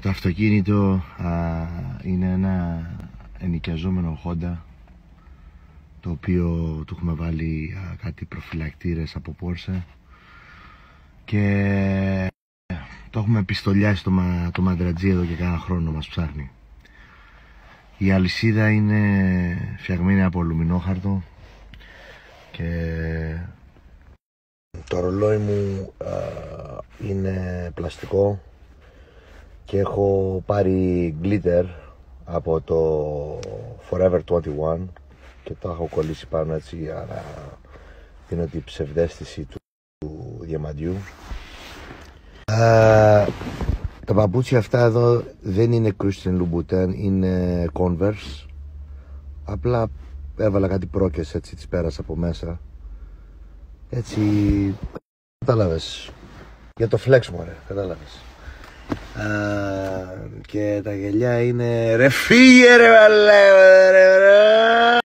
Το αυτοκίνητο α, είναι ένα ενοικιαζόμενο Honda το οποίο του έχουμε βάλει α, κάτι προφυλακτήρες από Porsche και το έχουμε πιστολιάσει το, μα, το μαντρατζί εδώ και κάνα χρόνο μας ψάχνει. Η αλυσίδα είναι φτιαγμένη από αλουμινόχαρτο και το ρολόι μου α, είναι πλαστικό και έχω πάρει glitter από το Forever 21 και το έχω κολλήσει πάνω έτσι για να δίνω την ψευδέστηση του, του διαμαντιού. Α, τα παπούτσια αυτά εδώ δεν είναι Christian Louboutin, είναι Converse. Απλά έβαλα κάτι πρόκες έτσι, τις πέρασα από μέσα. Έτσι, κατάλαβες. Για το flex μου, ρε, κατάλαβες. Α, και τα γελιά είναι ρε φύγε ρε βαλέ, ρε, ρε, ρε.